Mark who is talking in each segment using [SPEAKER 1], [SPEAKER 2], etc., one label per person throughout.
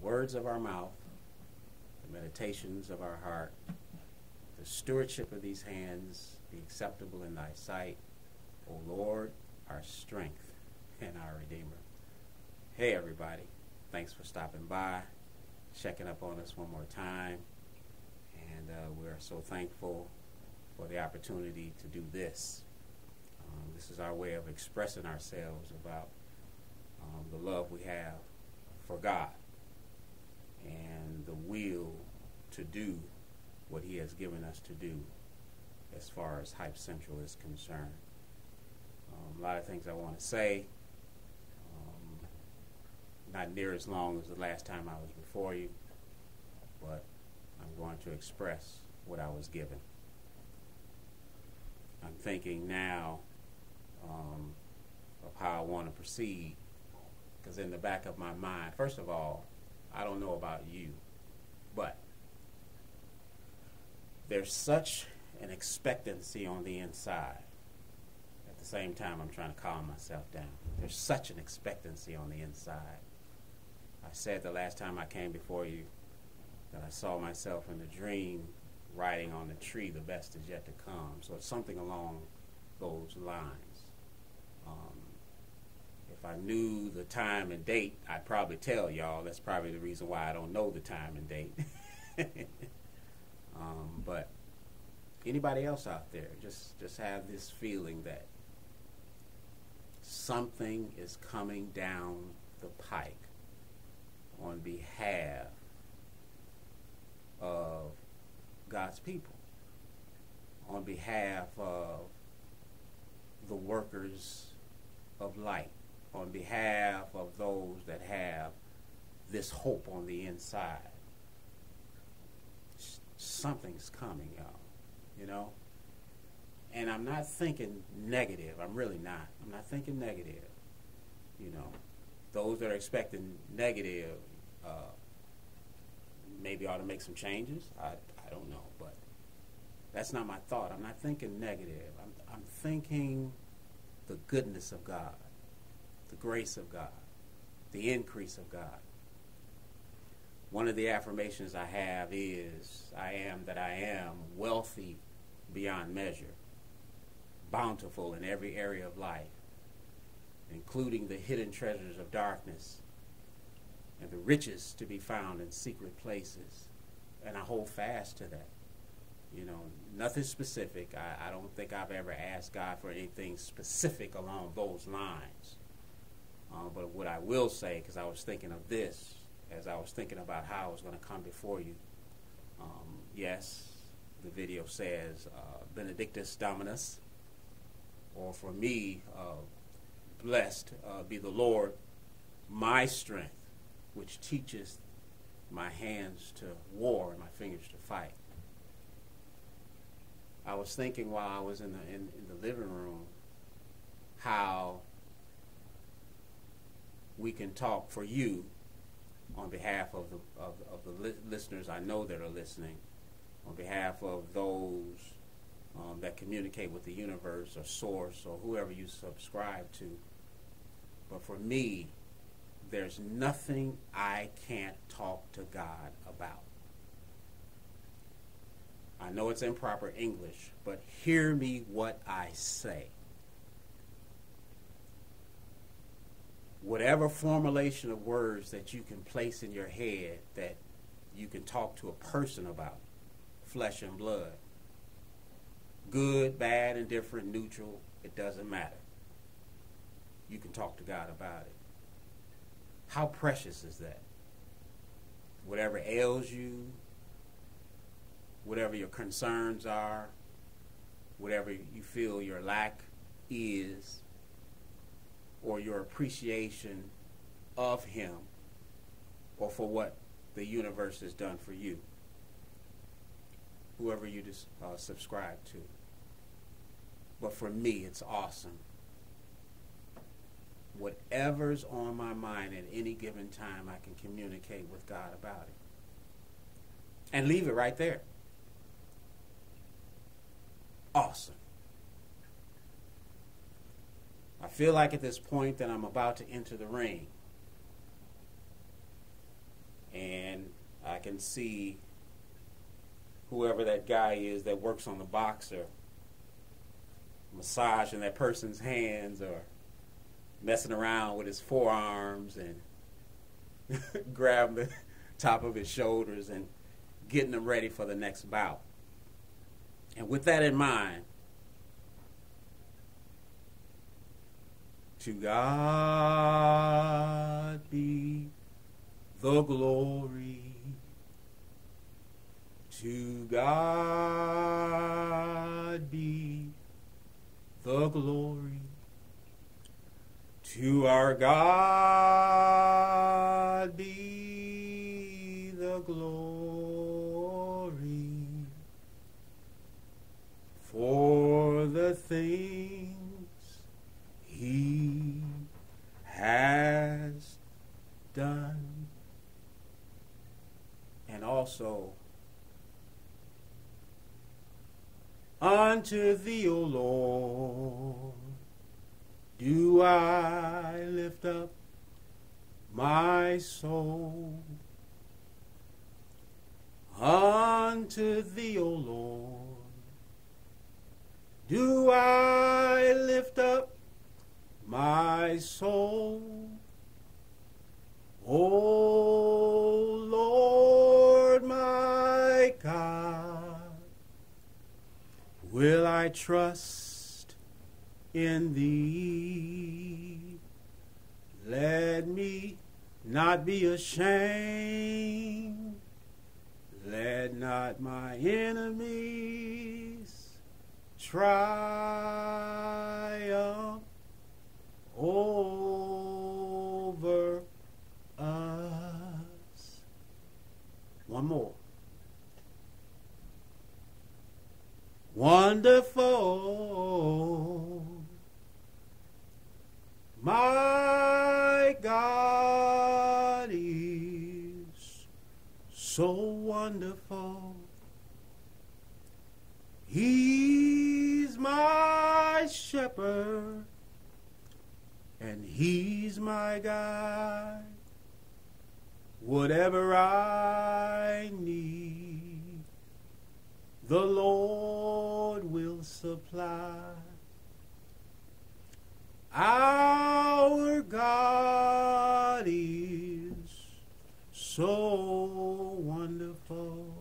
[SPEAKER 1] words of our mouth, the meditations of our heart, the stewardship of these hands be acceptable in thy sight, O Lord, our strength and our Redeemer. Hey, everybody. Thanks for stopping by, checking up on us one more time. And uh, we are so thankful for the opportunity to do this. Um, this is our way of expressing ourselves about um, the love we have for God and the will to do what He has given us to do as far as Hype Central is concerned. Um, a lot of things I want to say. Um, not near as long as the last time I was before you, but I'm going to express what I was given. I'm thinking now um, of how I want to proceed because in the back of my mind, first of all, I don't know about you, but there's such an expectancy on the inside. At the same time, I'm trying to calm myself down. There's such an expectancy on the inside. I said the last time I came before you that I saw myself in a dream writing on the tree, the best is yet to come. So it's something along those lines. If I knew the time and date, I'd probably tell y'all. That's probably the reason why I don't know the time and date. um, but anybody else out there, just just have this feeling that something is coming down the pike on behalf of God's people, on behalf of the workers of light on behalf of those that have this hope on the inside. Something's coming, y'all. You know? And I'm not thinking negative. I'm really not. I'm not thinking negative. You know, those that are expecting negative uh, maybe ought to make some changes. I, I don't know. But that's not my thought. I'm not thinking negative. I'm, I'm thinking the goodness of God the grace of God, the increase of God. One of the affirmations I have is I am that I am wealthy beyond measure, bountiful in every area of life, including the hidden treasures of darkness and the riches to be found in secret places. And I hold fast to that. You know, nothing specific. I, I don't think I've ever asked God for anything specific along those lines. Uh, but what I will say, because I was thinking of this as I was thinking about how I was going to come before you. Um, yes, the video says uh, Benedictus Dominus, or for me, uh, blessed uh, be the Lord, my strength, which teaches my hands to war and my fingers to fight. I was thinking while I was in the in, in the living room how we can talk for you on behalf of the, of, of the li- listeners I know that are listening, on behalf of those um, that communicate with the universe or source or whoever you subscribe to. But for me, there's nothing I can't talk to God about. I know it's improper English, but hear me what I say. Whatever formulation of words that you can place in your head that you can talk to a person about, flesh and blood. Good, bad, indifferent, neutral, it doesn't matter. You can talk to God about it. How precious is that? Whatever ails you, whatever your concerns are, whatever you feel your lack is, or your appreciation of him or for what the universe has done for you. Whoever you just uh, subscribe to. But for me, it's awesome. Whatever's on my mind at any given time, I can communicate with God about it. And leave it right there. Awesome. I feel like at this point that I'm about to enter the ring. and I can see whoever that guy is that works on the boxer massaging that person's hands or messing around with his forearms and grabbing the top of his shoulders and getting them ready for the next bout. And with that in mind, to God be the glory. To God be the glory. To our God be the glory for the things he has done. And also, unto thee, O Lord, do I lift up my soul. Unto thee, O Lord, do I lift up my soul. O Lord my God, will I trust in thee? Let me not be ashamed. Let not my enemies triumph over us. One more. Wonderful. My God is so wonderful. He's my shepherd and He's my guide. Whatever I need, the Lord will supply. Our God is so wonderful.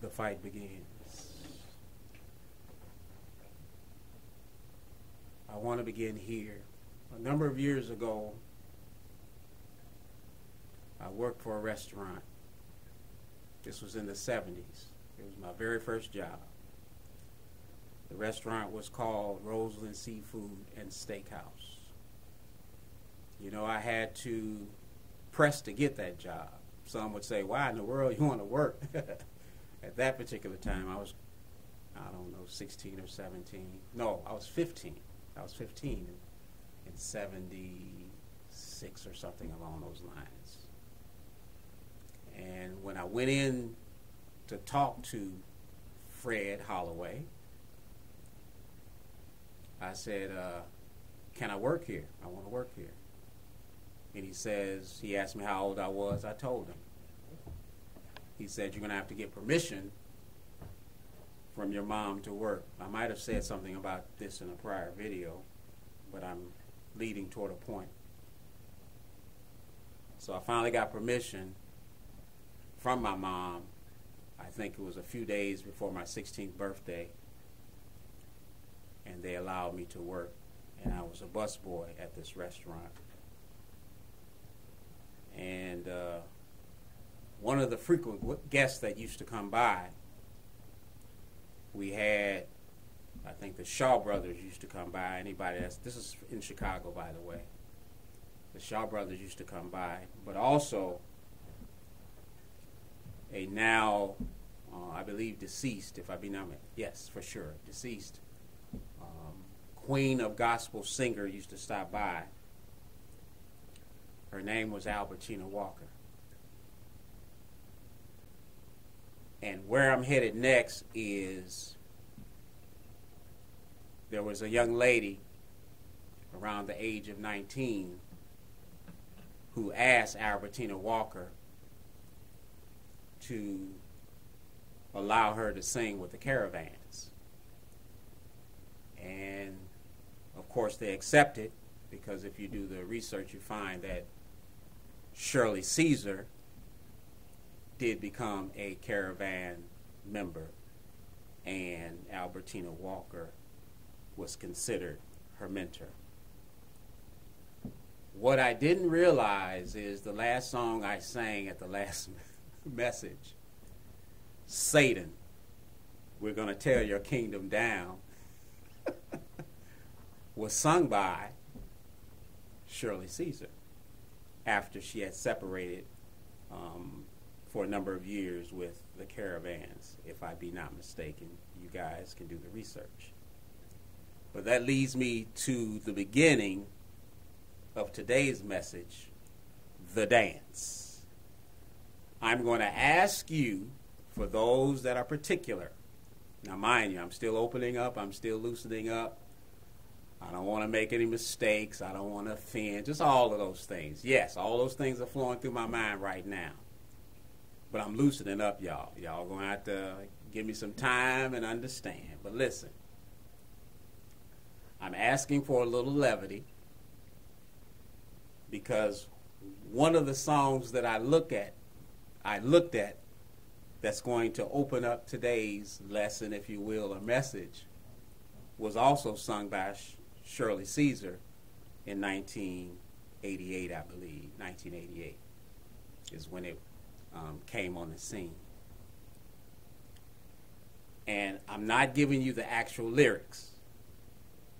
[SPEAKER 1] The fight begins. I want to begin here. A number of years ago, I worked for a restaurant. This was in the 70s. It was my very first job. The restaurant was called Roseland Seafood and Steakhouse. You know, I had to press to get that job. Some would say, why in the world you want to work? At that particular time, I was, I don't know, 16 or 17. No, I was 15. I was 15 in, in 76 or something along those lines. And when I went in to talk to Fred Holloway, I said, uh, Can I work here? I want to work here. And he says, He asked me how old I was. I told him. He said, You're going to have to get permission from your mom to work. I might have said something about this in a prior video, but I'm leading toward a point. So I finally got permission from my mom. I think it was a few days before my 16th birthday, and they allowed me to work. And I was a busboy at this restaurant. And uh, one of the frequent guests that used to come by we had, I think the Shaw brothers used to come by. Anybody that's this is in Chicago, by the way. The Shaw brothers used to come by, but also a now, uh, I believe, deceased, if I be not yes, for sure, deceased um, queen of gospel singer used to stop by. Her name was Albertina Walker. And where I'm headed next is there was a young lady around the age of 19 who asked Albertina Walker to allow her to sing with the caravans. And of course, they accepted because if you do the research, you find that Shirley Caesar did become a caravan member, and Albertina Walker was considered her mentor. What I didn't realize is the last song I sang at the last message Satan, we're going to tear your kingdom down, was sung by Shirley Caesar after she had separated um, for a number of years with the caravans. If I be not mistaken, you guys can do the research. But that leads me to the beginning of today's message the dance. I'm going to ask you, for those that are particular, now mind you, I'm still opening up, I'm still loosening up. I don't want to make any mistakes. I don't want to offend. Just all of those things. Yes, all those things are flowing through my mind right now. But I'm loosening up, y'all. Y'all to have to give me some time and understand. But listen, I'm asking for a little levity because one of the songs that I look at, I looked at, that's going to open up today's lesson, if you will, a message, was also sung by Shirley Caesar in 1988, I believe. 1988 is when it um, came on the scene. And I'm not giving you the actual lyrics.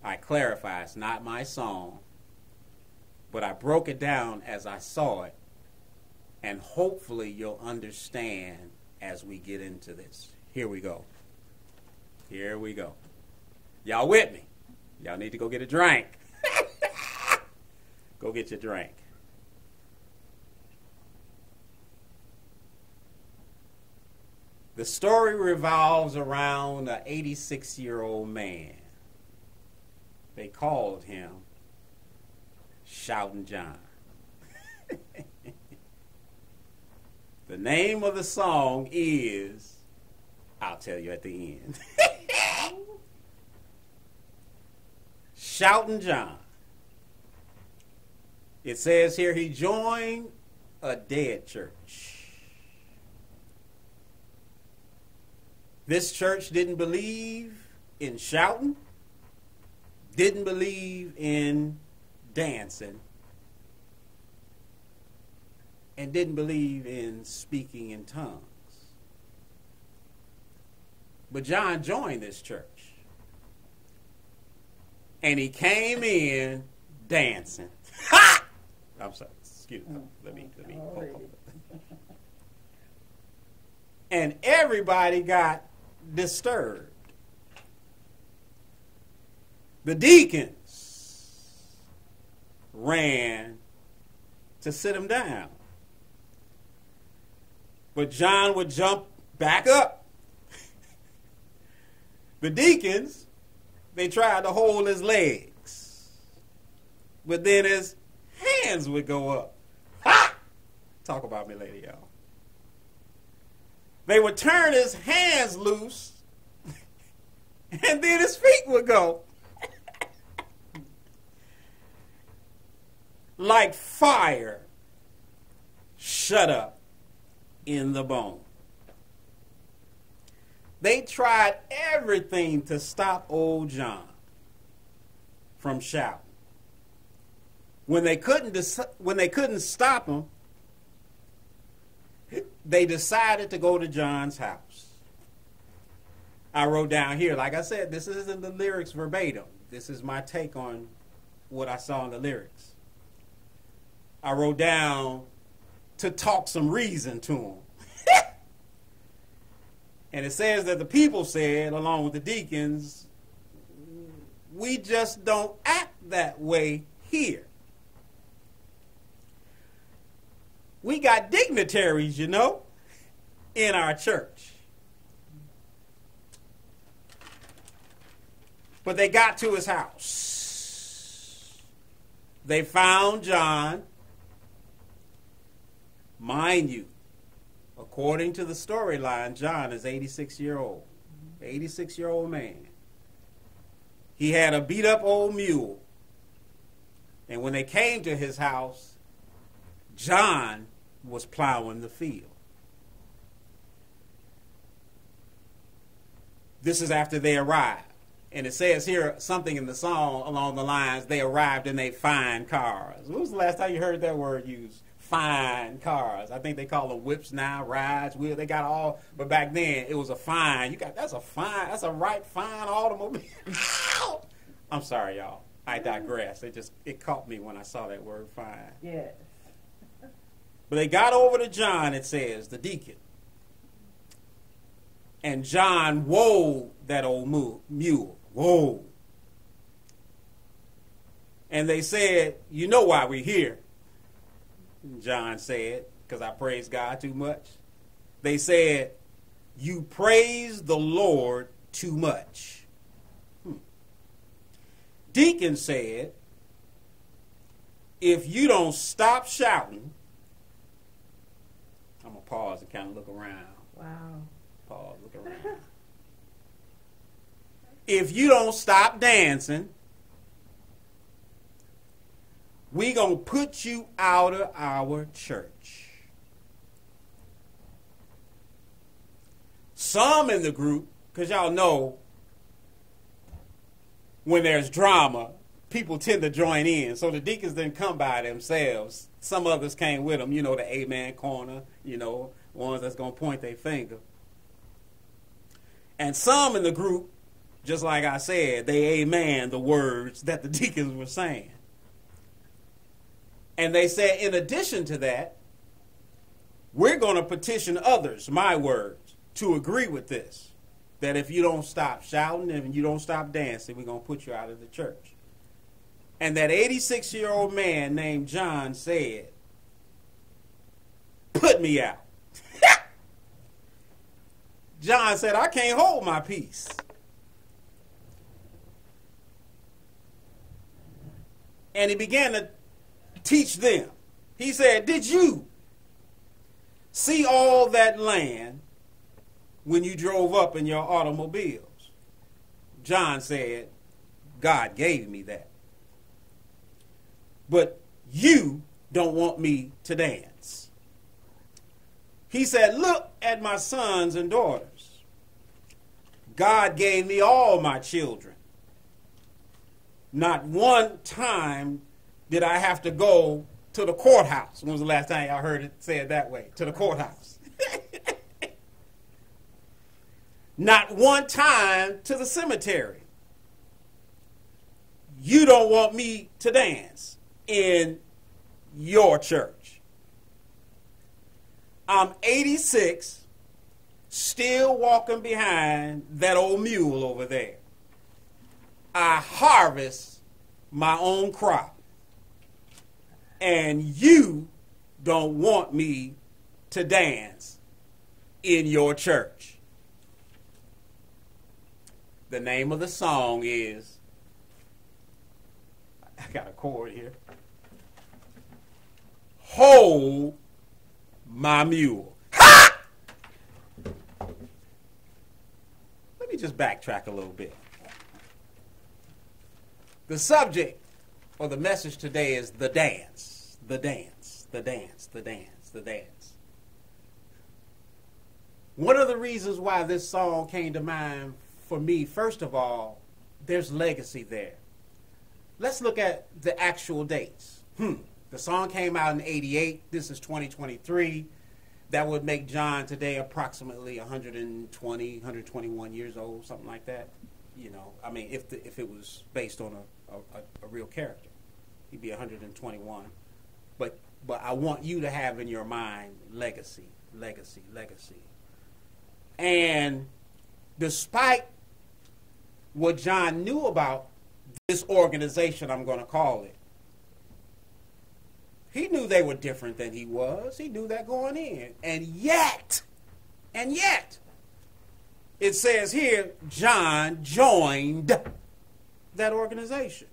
[SPEAKER 1] I clarify, it's not my song, but I broke it down as I saw it, and hopefully you'll understand as we get into this. Here we go. Here we go. Y'all with me? Y'all need to go get a drink. go get your drink. The story revolves around an 86 year old man. They called him Shouting John. the name of the song is, I'll tell you at the end. Shouting John. It says here he joined a dead church. This church didn't believe in shouting, didn't believe in dancing, and didn't believe in speaking in tongues. But John joined this church. And he came in dancing. Ha! I'm sorry. Excuse me. Let me, let me. Oh, and everybody got disturbed. The deacons ran to sit him down. But John would jump back up. the deacons, they tried to hold his legs. But then his hands would go up. Ha! Talk about me later, y'all. They would turn his hands loose, and then his feet would go. like fire shut up in the bone. They tried everything to stop old John from shouting. When they couldn't when they couldn't stop him, they decided to go to John's house. I wrote down here, like I said, this isn't the lyrics verbatim. This is my take on what I saw in the lyrics. I wrote down to talk some reason to him. and it says that the people said, along with the deacons, we just don't act that way here. We got dignitaries, you know, in our church. But they got to his house. They found John Mind you, according to the storyline, John is 86 year old. 86 year old man. He had a beat up old mule. And when they came to his house, John was plowing the field. This is after they arrived. And it says here something in the song along the lines, they arrived in they fine cars. When was the last time you heard that word used? Fine cars. I think they call them whips now, rides, wheel. They got all, but back then it was a fine. You got that's a fine, that's a right fine automobile. I'm sorry, y'all. I digress. It just it caught me when I saw that word fine.
[SPEAKER 2] Yes.
[SPEAKER 1] But they got over to John, it says, the deacon. And John whoa that old mule. Whoa. And they said, You know why we're here. John said, Because I praise God too much. They said, You praise the Lord too much. Hmm. Deacon said, If you don't stop shouting, pause and kind of look around.
[SPEAKER 2] Wow.
[SPEAKER 1] Pause, look around. if you don't stop dancing, we going to put you out of our church. Some in the group, because y'all know when there's drama, people tend to join in. So the deacons didn't come by themselves. Some others came with them, you know, the amen corner, you know, ones that's going to point their finger. And some in the group just like I said, they amen the words that the deacons were saying. And they said, in addition to that, we're going to petition others, my words, to agree with this. That if you don't stop shouting and you don't stop dancing, we're going to put you out of the church. And that 86 year old man named John said, Put me out. John said, I can't hold my peace. and he began to teach them. He said, Did you see all that land when you drove up in your automobiles? John said, God gave me that. But you don't want me to dance. He said, Look at my sons and daughters. God gave me all my children. Not one time did I have to go to the courthouse. When was the last time I heard it said that way? To the courthouse. Not one time to the cemetery. You don't want me to dance in your church. I'm 86, still walking behind that old mule over there. I harvest my own crop. And you don't want me to dance in your church. The name of the song is I got a cord here. Hold my mule. Ha! Let me just backtrack a little bit. The subject or the message today is the dance, the dance, the dance, the dance, the dance. One of the reasons why this song came to mind for me, first of all, there's legacy there. Let's look at the actual dates. Hmm. The song came out in 88. This is 2023. That would make John today approximately 120, 121 years old, something like that. You know, I mean, if the, if it was based on a a, a, real character. He'd be 121. But but I want you to have in your mind legacy, legacy, legacy. And despite what John knew about this organization, I'm going to call it, he knew they were different than he was. He knew that going in. And yet, and yet, it says here, John joined that organization.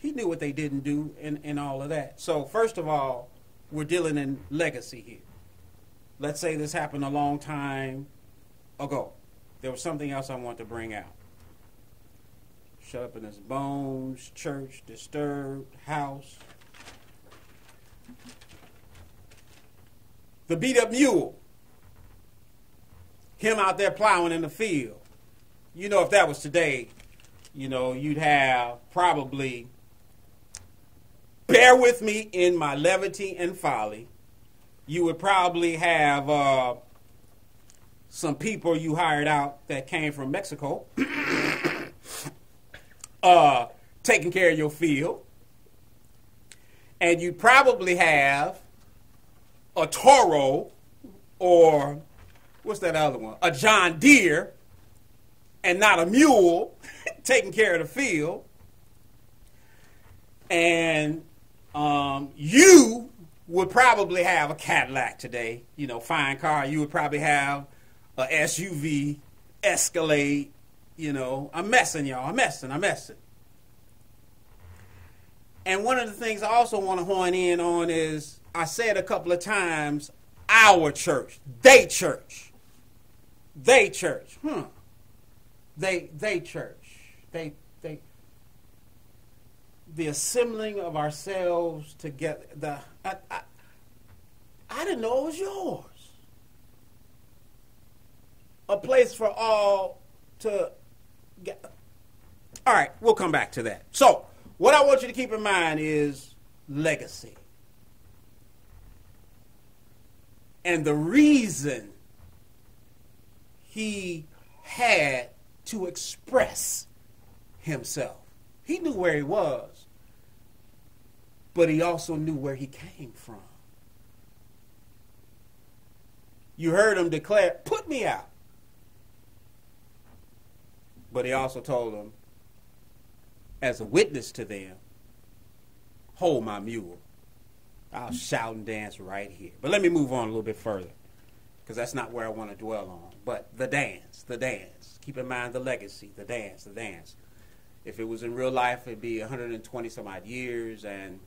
[SPEAKER 1] He knew what they didn't do and, in all of that. So, first of all, we're dealing in legacy here. Let's say this happened a long time ago. There was something else I want to bring out. Shut up in his bones, church, disturbed, house. The beat up mule. Him out there plowing in the field. You know, if that was today, you know, you'd have probably, bear with me in my levity and folly, you would probably have uh, some people you hired out that came from Mexico uh, taking care of your field. And you'd probably have a Toro or what's that other one? A John Deere and not a mule taking care of the field. And um, you would probably have a Cadillac today, you know, fine car. You would probably have a SUV, Escalade, you know. I'm messing, y'all. I'm messing. I'm messing. And one of the things I also want to hone in on is I said a couple of times, our church, they church, they church. Hmm they they church they they the assembling of ourselves together the I, I, I didn't know it was yours a place for all to all right we'll come back to that so what i want you to keep in mind is legacy and the reason he had to express himself. He knew where he was, but he also knew where he came from. You heard him declare, Put me out. But he also told them, as a witness to them, hold my mule. I'll shout and dance right here. But let me move on a little bit further, because that's not where I want to dwell on. But the dance, the dance. Keep in mind the legacy, the dance, the dance. If it was in real life, it'd be 120 some odd years, and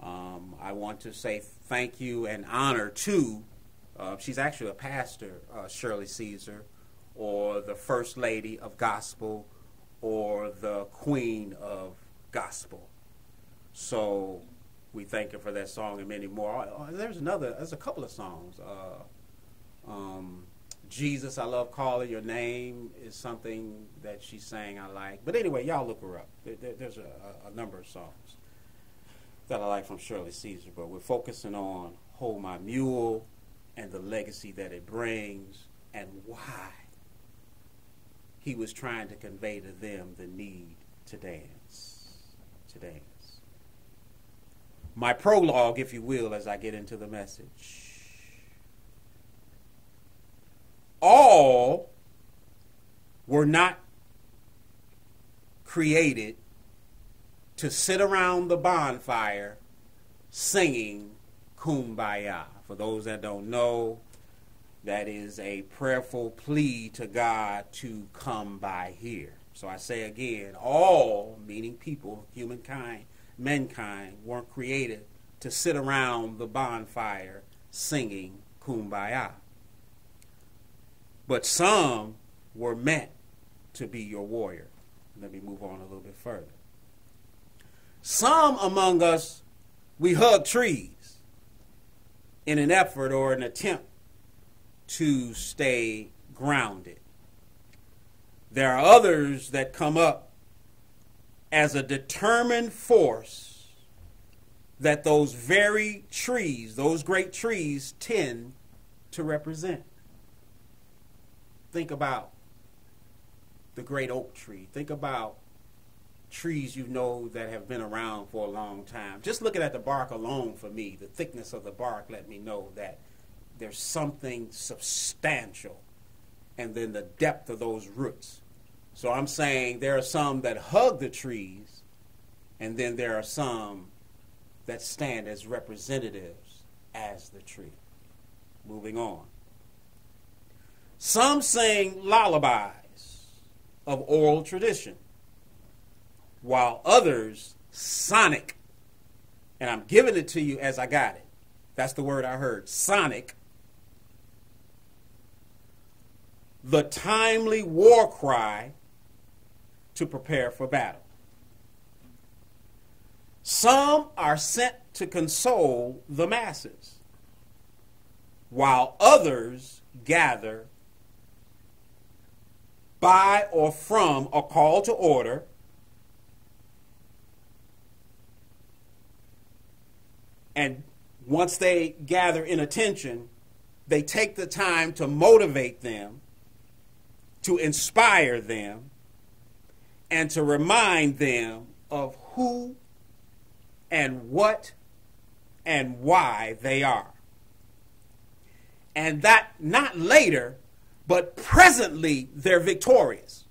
[SPEAKER 1] um, I want to say thank you and honor to. Uh, she's actually a pastor, uh, Shirley Caesar, or the First Lady of Gospel, or the Queen of Gospel. So we thank her for that song and many more. Uh, there's another. There's a couple of songs. Uh, um, Jesus, I love calling your name is something that she's saying I like. But anyway, y'all look her up. There, there, there's a, a, number of songs that I like from Shirley Caesar, but we're focusing on Hold My Mule and the legacy that it brings and why he was trying to convey to them the need to dance. To dance. My prologue, if you will, as I get into the message. all were not created to sit around the bonfire singing kumbaya. For those that don't know, that is a prayerful plea to God to come by here. So I say again, all, meaning people, humankind, mankind, weren't created to sit around the bonfire singing kumbaya. But some were meant to be your warrior. Let me move on a little bit further. Some among us, we hug trees in an effort or an attempt to stay grounded. There are others that come up as a determined force that those very trees, those great trees, tend to represent. Think about the great oak tree. Think about trees you know that have been around for a long time. Just looking at the bark alone for me, the thickness of the bark let me know that there's something substantial and then the depth of those roots. So I'm saying there are some that hug the trees and then there are some that stand as representatives as the tree. Moving on. Some sing lullabies of oral tradition, while others sonic. And I'm giving it to you as I got it. That's the word I heard. Sonic. The timely war cry to prepare for battle. Some are sent to console the masses, while others gather by or from a call to order and once they gather in attention, they take the time to motivate them, to inspire them, and to remind them of who and what and why they are. And that not later, but presently they're victorious.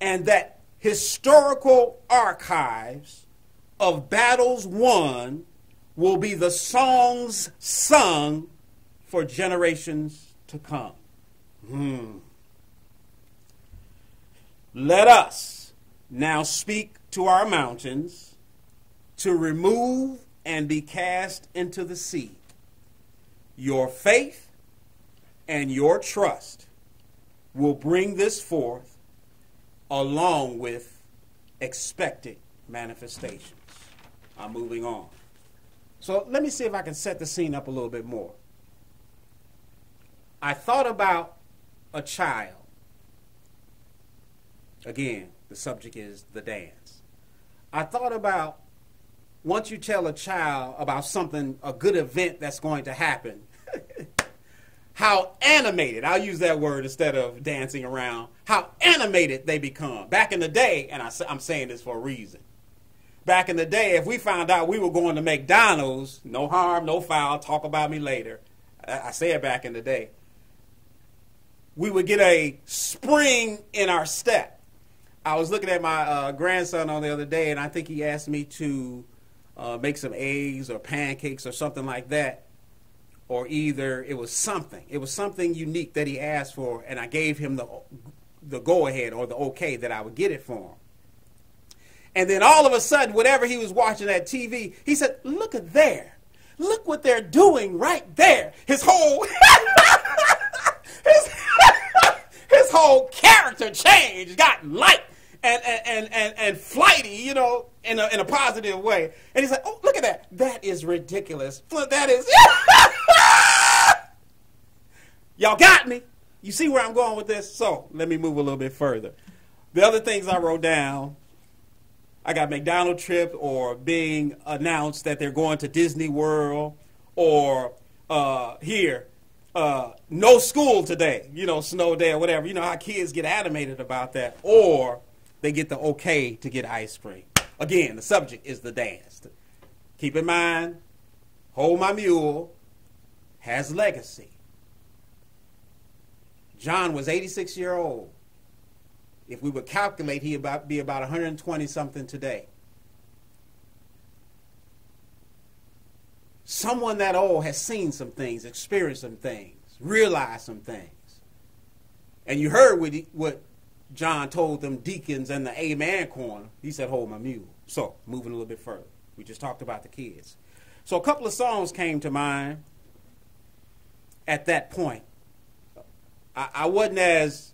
[SPEAKER 1] And that historical archives of battles won will be the songs sung for generations to come. Hmm. Let us now speak to our mountains to remove and be cast into the sea. Your faith and your trust will bring this forth along with expected manifestations. I'm moving on. So let me see if I can set the scene up a little bit more. I thought about a child. Again, the subject is the dance. I thought about once you tell a child about something, a good event that's going to happen, how animated, I'll use that word instead of dancing around, how animated they become. Back in the day, and I, am saying this for a reason, back in the day, if we found out we were going to McDonald's, no harm, no foul, talk about me later. I, I said back in the day, we would get a spring in our step. I was looking at my uh, grandson on the other day, and I think he asked me to uh, make some eggs or pancakes or something like that. Or either it was something. It was something unique that he asked for, and I gave him the the go ahead or the okay that I would get it for him. And then all of a sudden, whatever he was watching that TV, he said, Look at there. Look what they're doing right there. His whole his, his whole character changed, got light and, and, and, and, flighty, you know, in a, in a positive way. And he's like, Oh, look at that. That is ridiculous. That is. Y'all got me. You see where I'm going with this? So let me move a little bit further. The other things I wrote down I got McDonald trip or being announced that they're going to Disney World or uh, here, uh, no school today, you know, snow day or whatever. You know how kids get animated about that. Or they get the okay to get ice cream. Again, the subject is the dance. Keep in mind, Hold My Mule has legacy. John was 86 year old if we would calculate, he'd about, be about 120 something today. Someone that old has seen some things, experienced some things, realized some things. And you heard what, he, what John told them deacons in the Amen corner. He said, Hold my mule. So, moving a little bit further. We just talked about the kids. So, a couple of songs came to mind at that point. I, I wasn't as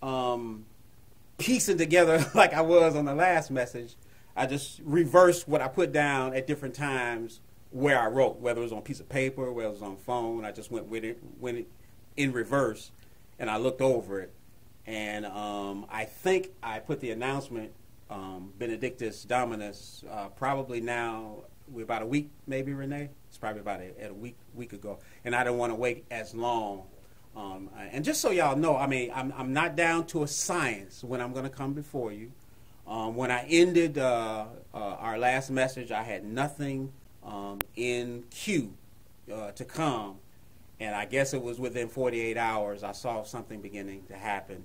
[SPEAKER 1] um, piecing together like I was on the last message. I just reversed what I put down at different times where I wrote, whether it was on a piece of paper, whether it was on phone. I just went with it, went in reverse, and I looked over it. And um, I think I put the announcement, um, Benedictus Dominus, uh, probably now, we're about a week, maybe, Renee? It's probably about a, a week, week ago. And I didn't want to wait as long um, and just so y'all know, I mean, I'm, I'm not down to a science when I'm going to come before you. Um, when I ended uh, uh, our last message, I had nothing um, in queue uh, to come. And I guess it was within 48 hours I saw something beginning to happen.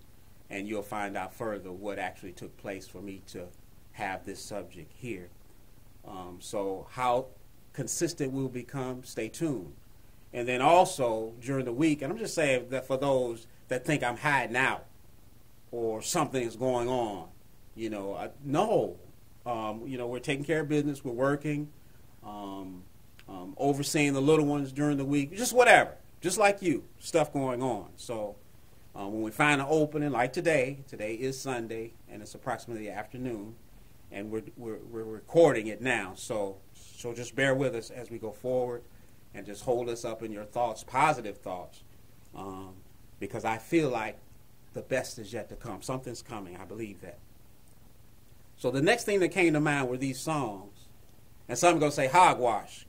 [SPEAKER 1] And you'll find out further what actually took place for me to have this subject here. Um, so, how consistent we'll become, stay tuned. And then also during the week, and I'm just saying that for those that think I'm hiding out or something is going on, you know, I, no. Um, you know, we're taking care of business, we're working. Um, um, overseeing the little ones during the week, just whatever, just like you, stuff going on. So uh, when we find an opening, like today, today is Sunday, and it's approximately afternoon, and we're, we're, we're recording it now. So, so just bear with us as we go forward, and just hold us up in your thoughts, positive thoughts, um, because I feel like the best is yet to come. Something's coming. I believe that. So the next thing that came to mind were these songs. And some to say hogwash.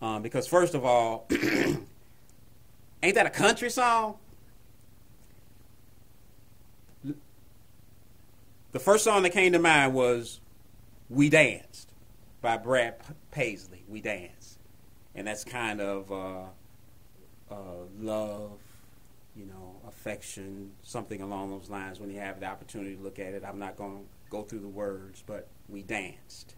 [SPEAKER 1] Um, because, first of all, ain't that a country song? The first song that came to mind was We Danced by Brad Paisley. We Danced. And that's kind of uh, uh, love, you know, affection, something along those lines when you have the opportunity to look at it. I'm not going to go through the words, but we danced.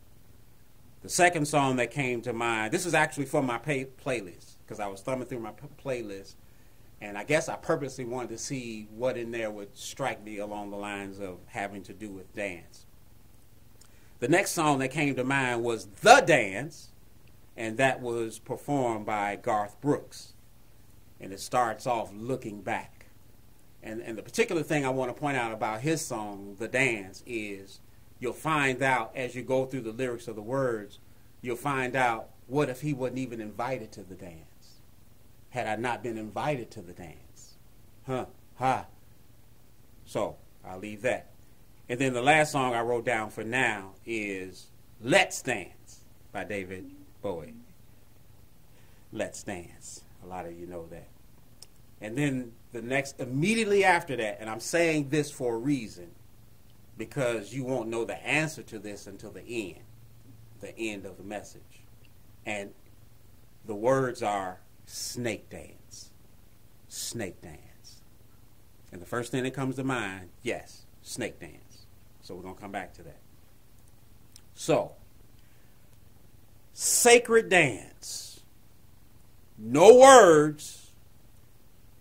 [SPEAKER 1] The second song that came to mind, this is actually from my pay- playlist because I was thumbing through my p- playlist, and I guess I purposely wanted to see what in there would strike me along the lines of having to do with dance. The next song that came to mind was The Dance, and that was performed by Garth Brooks. And it starts off looking back. And, and the particular thing I want to point out about his song, The Dance, is you'll find out as you go through the lyrics of the words, you'll find out what if he wasn't even invited to the dance? Had I not been invited to the dance? Huh, ha. So I'll leave that. And then the last song I wrote down for now is Let's Dance by David Bowie. Let's Dance. A lot of you know that. And then the next, immediately after that, and I'm saying this for a reason, because you won't know the answer to this until the end, the end of the message. And the words are snake dance. Snake dance. And the first thing that comes to mind, yes, snake dance. So we're going to come back to that. So, sacred dance. No words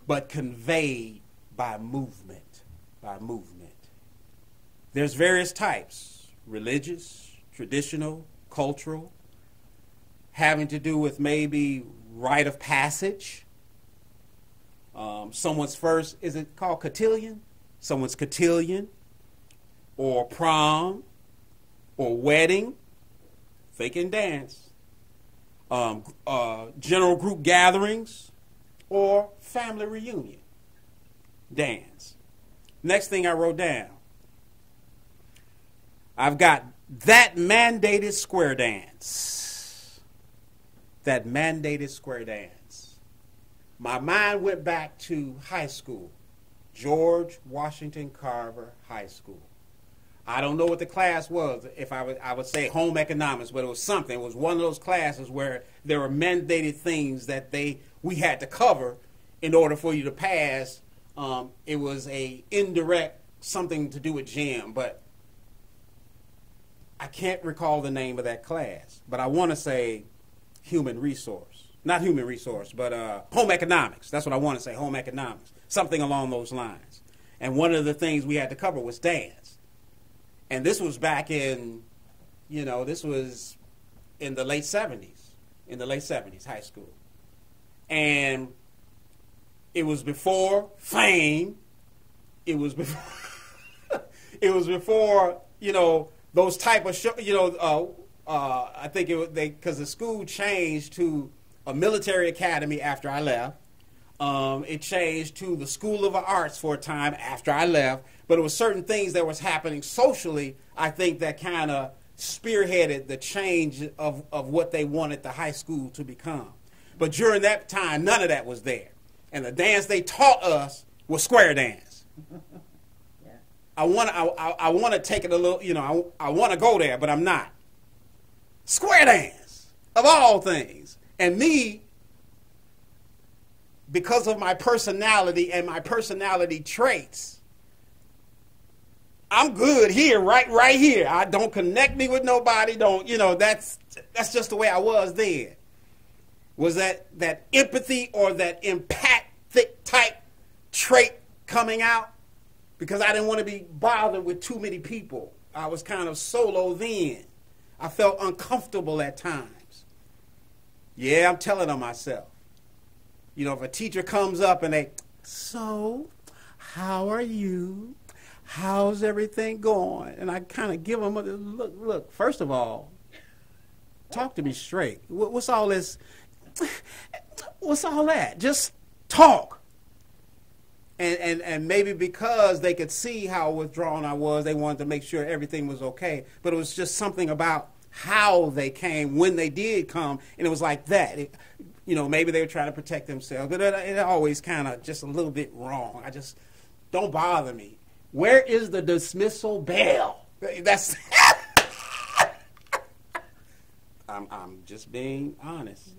[SPEAKER 1] but conveyed by movement, by movement. There's various types, religious, traditional, cultural, having to do with maybe rite of passage. Um, someone's first, is it called cotillion? Someone's cotillion, or prom, or wedding. They can dance. Um, uh, general group gatherings, or family reunion dance. Next thing I wrote down I've got that mandated square dance. That mandated square dance. My mind went back to high school, George Washington Carver High School. I don't know what the class was. If I would, I would say home economics, but it was something. It was one of those classes where there were mandated things that they we had to cover in order for you to pass. Um, it was a indirect something to do with gym, but I can't recall the name of that class. But I want to say human resource, not human resource, but uh, home economics. That's what I want to say, home economics, something along those lines. And one of the things we had to cover was dance and this was back in, you know, this was in the late 70s, in the late 70s, high school. And it was before fame. It was before, it was before, you know, those type of show, you know, uh, uh, I think it was they, because the school changed to a military academy after I left. Um, it changed to the School of Arts for a time after I left but it was certain things that was happening socially, I think, that kind of spearheaded the change of, of what they wanted the high school to become. But during that time, none of that was there. And the dance they taught us was square dance. I want to I, I, want to take it a little, you know, I, I want to go there, but I'm not. Square dance, of all things. And me, because of my personality and my personality traits, I'm good here, right, right here. I don't connect me with nobody. Don't you know? That's that's just the way I was then. Was that that empathy or that empathic type trait coming out? Because I didn't want to be bothered with too many people. I was kind of solo then. I felt uncomfortable at times. Yeah, I'm telling on myself. You know, if a teacher comes up and they, so, how are you? How's everything going? And I kind of give them a look. Look, first of all, talk to me straight. What's all this? What's all that? Just talk. And, and, and maybe because they could see how withdrawn I was, they wanted to make sure everything was okay. But it was just something about how they came when they did come, and it was like that. It, you know, maybe they were trying to protect themselves, but it, it always kind of just a little bit wrong. I just don't bother me. Where is the dismissal bell? That's. I'm I'm just being honest,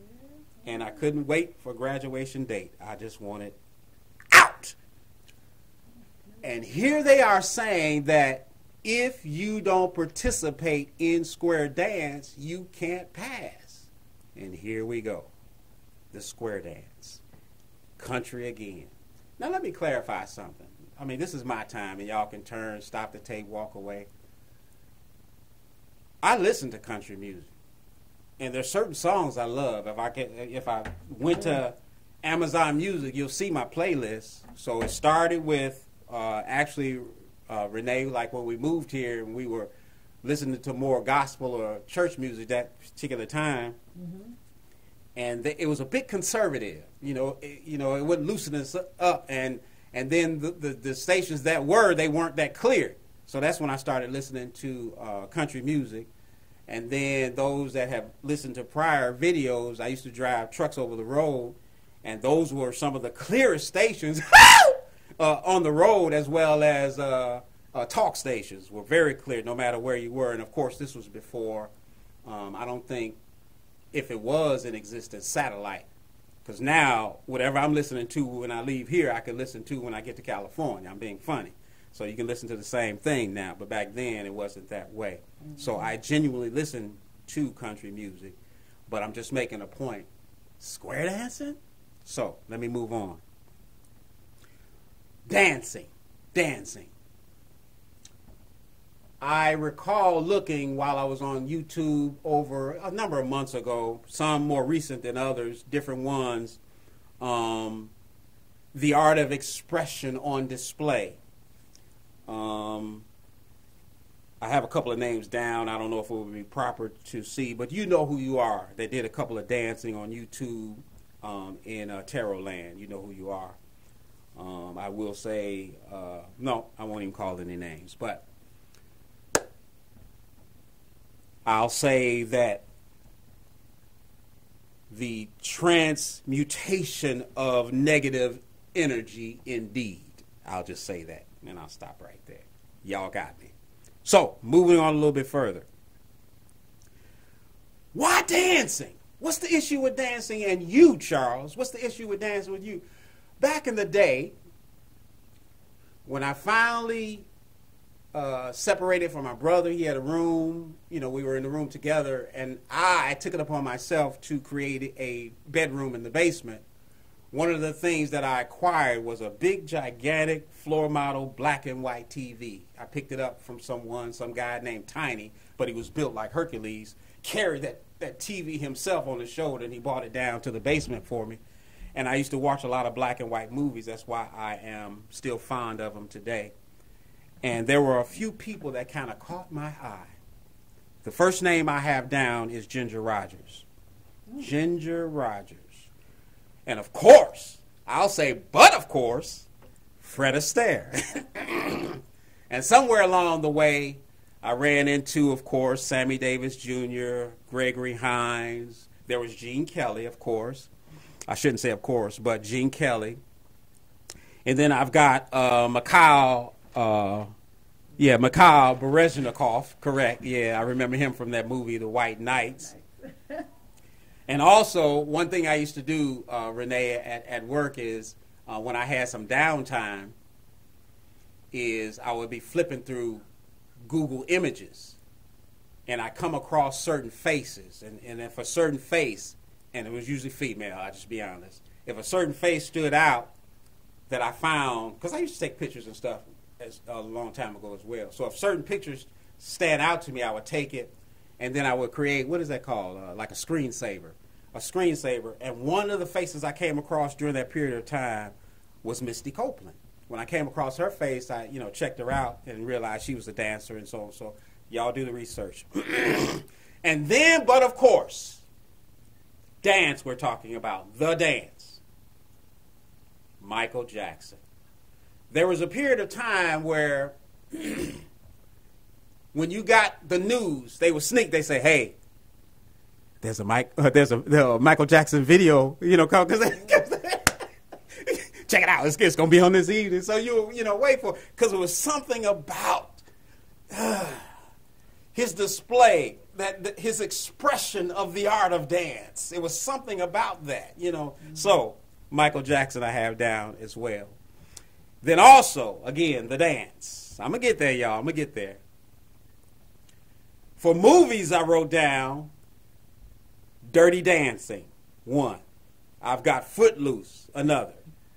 [SPEAKER 1] and I couldn't wait for graduation date. I just wanted. And here they are saying that if you don't participate in square dance, you can't pass. And here we go the square dance. Country again. Now, let me clarify something. I mean, this is my time, and y'all can turn, stop the tape, walk away. I listen to country music, and there's certain songs I love. If I get, if I went to Amazon Music, you'll see my playlist. So it started with uh, actually uh, Renee, like when we moved here and we were listening to more gospel or church music that particular time, mm-hmm. and th- it was a bit conservative. You know, it, you know, it wouldn't loosen us up, and and then the, the, the stations that were they weren't that clear. So that's when I started listening to uh, country music. And then those that have listened to prior videos, I used to drive trucks over the road, and those were some of the clearest stations uh, on the road as well as uh, uh, talk stations were very clear no matter where you were. And of course, this was before, um, I don't think, if it was in existence, satellite. Because now, whatever I'm listening to when I leave here, I can listen to when I get to California. I'm being funny. So you can listen to the same thing now, but back then it wasn't that way. Mm-hmm. So I genuinely listen to country music, but I'm just making a point. Square dancing? So let me move on dancing, dancing. I recall looking while I was on YouTube over a number of months ago, some more recent than others, different ones, um, the art of expression on display. Um, I have a couple of names down. I don't know if it would be proper to see, but you know who you are. They did a couple of dancing on YouTube um, in uh, Tarot Land. You know who you are. Um, I will say, uh, no, I won't even call any names, but I'll say that the transmutation of negative energy, indeed. I'll just say that, and I'll stop right there. Y'all got me. So, moving on a little bit further. Why dancing? What's the issue with dancing and you, Charles? What's the issue with dancing with you? Back in the day, when I finally uh, separated from my brother, he had a room. You know, we were in the room together, and I, I took it upon myself to create a bedroom in the basement. One of the things that I acquired was a big, gigantic floor model black and white TV. I picked it up from someone, some guy named Tiny, but he was built like Hercules. Carried that, that TV himself on his shoulder, and he brought it down to the basement for me and I used to watch a lot of black and white movies. That's why I am still fond of them today. And there were a few people that kind of caught my eye. The first name I have down is Ginger Rogers. Ginger Rogers. And of course, I'll say, but of course, Fred Astaire. and somewhere along the way, I ran into, of course, Sammy Davis Jr., Gregory Hines. There was Gene Kelly, of course. I shouldn't say, of course, but Gene Kelly. And then I've got uh, Mikhail, uh, yeah, Mikhail Baryshnikov, correct. Yeah, I remember him from that movie, The White Nights. and also, one thing I used to do, uh, Renee, at, at work is uh, when I had some downtime, is I would be flipping through Google Images, and I come across certain faces, and, and if a certain face and it was usually female. I'll just be honest. If a certain face stood out that I found, because I used to take pictures and stuff as, a long time ago as well. So if certain pictures stand out to me, I would take it, and then I would create what is that called? Uh, like a screensaver. a screensaver, and one of the faces I came across during that period of time was Misty Copeland. When I came across her face, I you know checked her out and realized she was a dancer and so on. So y'all do the research. and then, but of course, dance we're talking about the dance. Michael Jackson. There was a period of time where when you got the news, they would sneak. They say, "Hey, there's a Mike, uh, there's a, a, Michael Jackson video, you know, because check it out, it's, it's gonna be on this evening." So you you know wait for because it was something about uh, his display, that, that, his expression of the art of dance. It was something about that, you know. Mm-hmm. So Michael Jackson, I have down as well. Then also, again, the dance. I'm gonna get there, y'all. I'm gonna get there. For movies, I wrote down Dirty Dancing, one. I've got Footloose, another.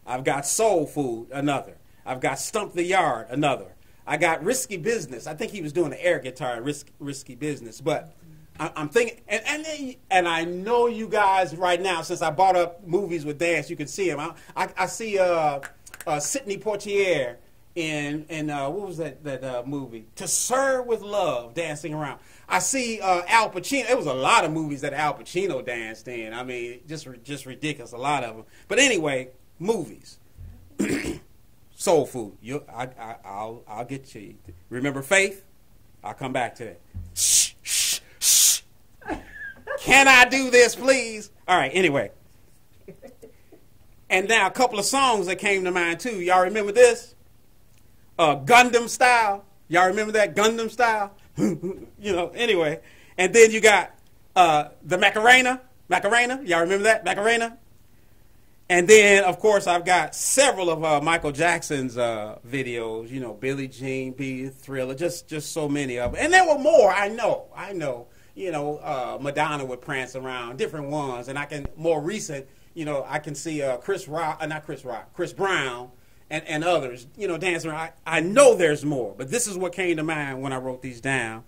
[SPEAKER 1] I've got Soul Food, another. I've got Stomp the Yard, another. I got Risky Business. I think he was doing the air guitar Risk, Risky Business. But I, am thinking, and, and, and I know you guys right now, since I brought up movies with dance, you can see him. I, I, I see uh, uh, Sidney Poitier in in uh, what was that that uh, movie? To Sir with Love, dancing around. I see uh, Al Pacino. It was a lot of movies that Al Pacino danced in. I mean, just just ridiculous, a lot of them. But anyway, movies. Soul food. You, I, I, I'll, I'll get you. Remember faith? I'll come back to that. Shh, shh, shh. Can I do this, please? All right. Anyway. And now a couple of songs that came to mind too. Y'all remember this? Uh, Gangnam style. Y'all remember that Gangnam style? you know. Anyway, and then you got uh, the Macarena. Macarena. Y'all remember that Macarena? And then, of course, I've got several of uh, Michael Jackson's uh, videos. You know, Billie Jean, Be Thriller, just just so many of them. And there were more. I know. I know. You know, uh, Madonna would prance around, different ones, and I can more recent you know, I can see uh, Chris Rock, uh, not Chris Rock, Chris Brown, and, and others, you know, dancing around. I, I know there's more, but this is what came to mind when I wrote these down.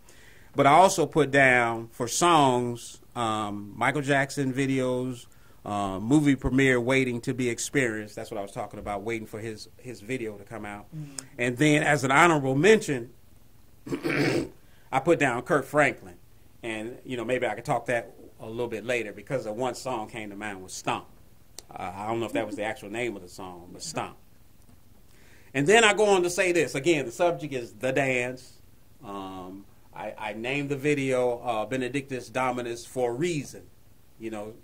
[SPEAKER 1] But I also put down for songs, um, Michael Jackson videos, uh, movie premiere waiting to be experienced. That's what I was talking about, waiting for his, his video to come out. Mm-hmm. And then as an honorable mention, I put down Kirk Franklin. And, you know, maybe I could talk that a little bit later because the one song came to mind was Stomp. Uh, I don't know if that was the actual name of the song, but Stomp. And then I go on to say this again. The subject is the dance. Um, I, I, named the video uh, Benedictus Dominus for a reason. You know,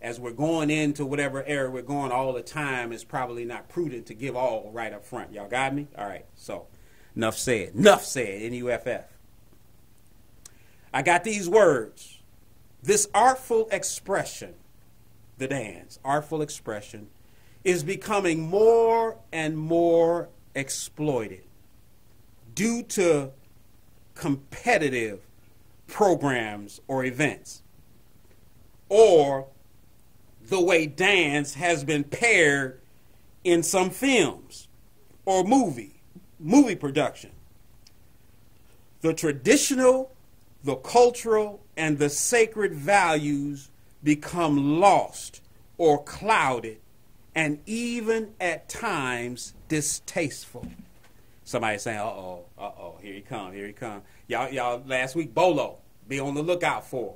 [SPEAKER 1] as we're going into whatever era we're going all the time, it's probably not prudent to give all right up front. Y'all got me? All right. So, enough said. Enough said. N U F F. I got these words. This artful expression the dance, artful expression, is becoming more and more exploited due to competitive programs or events, or the way dance has been paired in some films or movie, movie production. The traditional, the cultural, and the sacred values become lost or clouded and even at times distasteful. Somebody saying, "Uh oh, uh oh, here he come, here he come." Y'all, y'all. Last week, Bolo, be on the lookout for.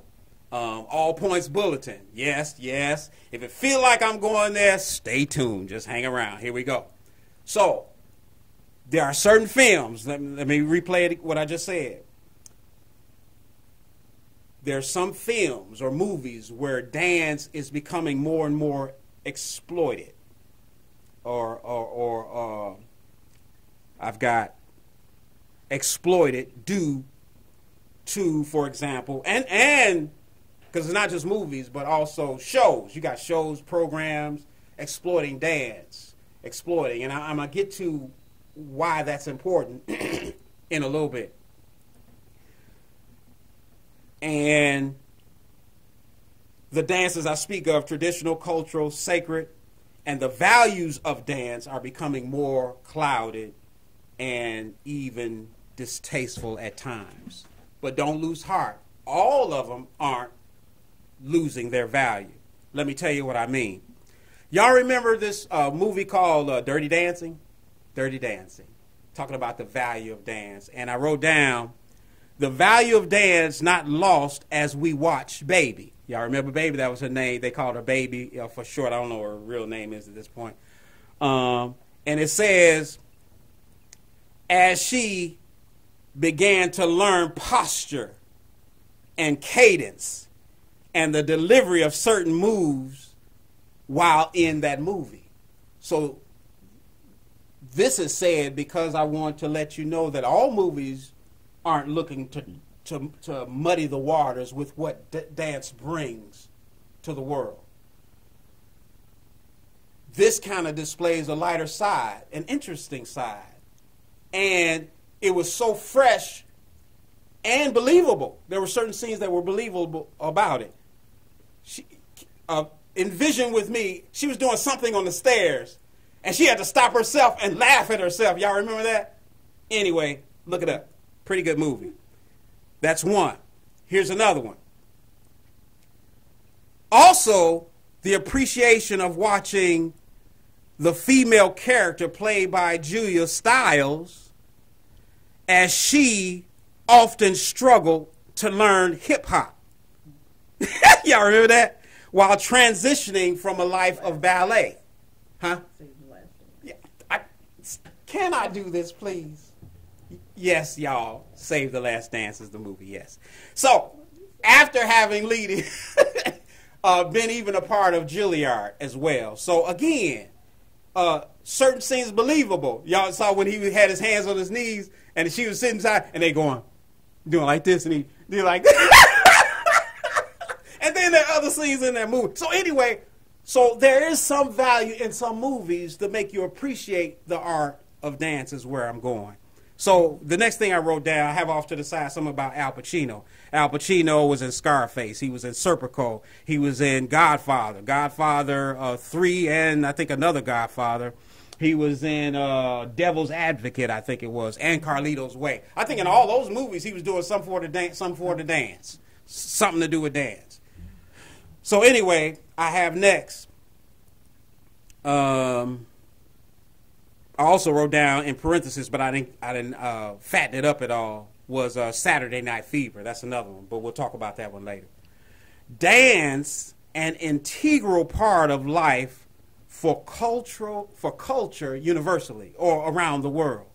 [SPEAKER 1] Um, all points bulletin. Yes, yes. If it feel like I'm going there, stay tuned. Just hang around. Here we go. So, there are certain films. Let me, let me replay what I just said there are some films or movies where dance is becoming more and more exploited. Or, or, or uh, I've got exploited due to, for example, and and because it's not just movies, but also shows. You got shows, programs exploiting dance, exploiting, and I, I'm gonna get to why that's important in a little bit and the dances I speak of, traditional, cultural, sacred, and the values of dance are becoming more clouded and even distasteful at times. But don't lose heart. All of them aren't losing their value. let me tell you what I mean. Y'all remember this uh, movie called uh, Dirty Dancing? Dirty Dancing. Talking about the value of dance. And I wrote down the value of dance not lost as we watch Baby. Y'all remember Baby? That was her name. They called her Baby for short. I don't know what her real name is at this point. Um, and it says, as she began to learn posture and cadence and the delivery of certain moves while in that movie. So this is said because I want to let you know that all movies aren't looking to to, to muddy the waters with what d- dance brings to the world. This kind of displays a lighter side, an interesting side. And it was so fresh and believable. There were certain scenes that were believable about it. She, uh, envision with me, she was doing something on the stairs, and she had to stop herself and laugh at herself. Y'all remember that? Anyway, look it up. Pretty good movie. That's one. Here's another one. Also, the appreciation of watching the female character played by Julia Stiles as she often struggled to learn hip hop. Y'all remember that? While transitioning from a life of ballet. Huh? Yeah, I, can I do this, please? Yes, y'all. Save the Last Dance is the movie, yes. So, after having leading, uh, been even a part of Juilliard as well. So, again, uh, certain scenes believable. Y'all saw when he had his hands on his knees and she was sitting side and they going, doing like this and he did like and then there are other scenes in that movie. So, anyway, so there is some value in some movies to make you appreciate the art of dance, is where I'm going. So the next thing I wrote down, I have off to the side something about Al Pacino. Al Pacino was in Scarface. He was in Serpico. He was in Godfather, Godfather uh, three, and I think another Godfather. He was in uh, Devil's Advocate, I think it was, and Carlito's Way. I think in all those movies he was doing some for the dance, some for the dance, something to do with dance. So anyway, I have next. Um, I also wrote down in parentheses, but I didn't I didn't uh, fatten it up at all. Was uh, Saturday Night Fever? That's another one, but we'll talk about that one later. Dance, an integral part of life for cultural for culture universally or around the world.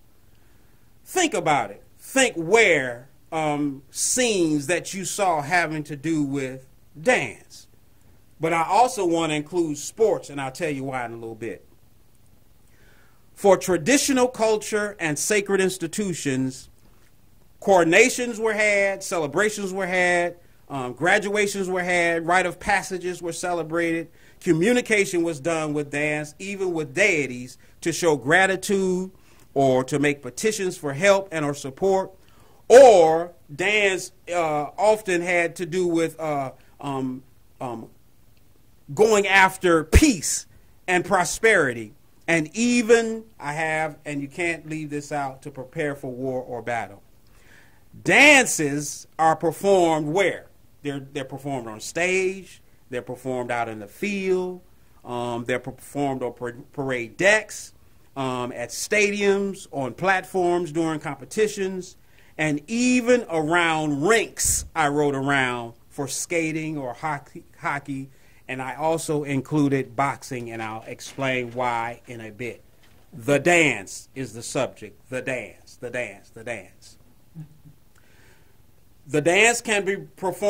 [SPEAKER 1] Think about it. Think where um, scenes that you saw having to do with dance. But I also want to include sports, and I'll tell you why in a little bit. For traditional culture and sacred institutions, coronations were had, celebrations were had, um, graduations were had, rite of passages were celebrated, communication was done with dance, even with deities, to show gratitude or to make petitions for help and or support. Or dance uh, often had to do with uh, um, um, going after peace and prosperity and even I have, and you can't leave this out, to prepare for war or battle. Dances are performed where? They're, they're performed on stage, they're performed out in the field, um, they're performed on parade decks, um, at stadiums, on platforms during competitions, and even around rinks I rode around for skating or hockey, hockey and I also included boxing, and I'll explain why in a bit. The dance is the subject. The dance, the dance, the dance. The dance can be performed.